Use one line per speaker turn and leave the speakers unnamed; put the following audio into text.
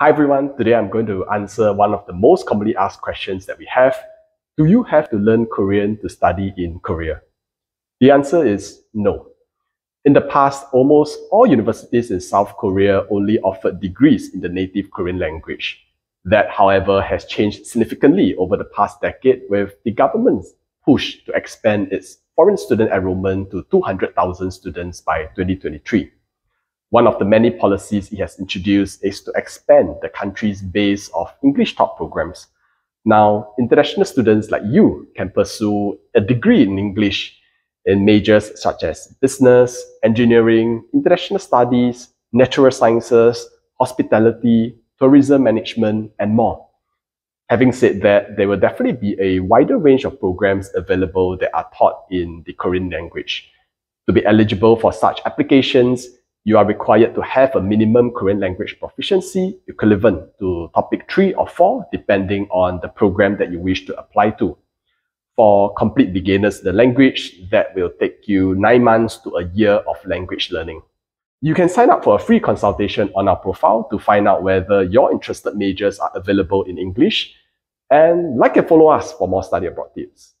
Hi everyone, today I'm going to answer one of the most commonly asked questions that we have. Do you have to learn Korean to study in Korea? The answer is no. In the past, almost all universities in South Korea only offered degrees in the native Korean language. That, however, has changed significantly over the past decade with the government's push to expand its foreign student enrollment to 200,000 students by 2023. One of the many policies it has introduced is to expand the country's base of English taught programs. Now, international students like you can pursue a degree in English in majors such as business, engineering, international studies, natural sciences, hospitality, tourism management, and more. Having said that, there will definitely be a wider range of programs available that are taught in the Korean language. To be eligible for such applications, you are required to have a minimum Korean language proficiency equivalent to TOPIK 3 or 4, depending on the program that you wish to apply to. For complete beginners the language, that will take you 9 months to a year of language learning. You can sign up for a free consultation on our profile to find out whether your interested majors are available in English and like and follow us for more study abroad tips.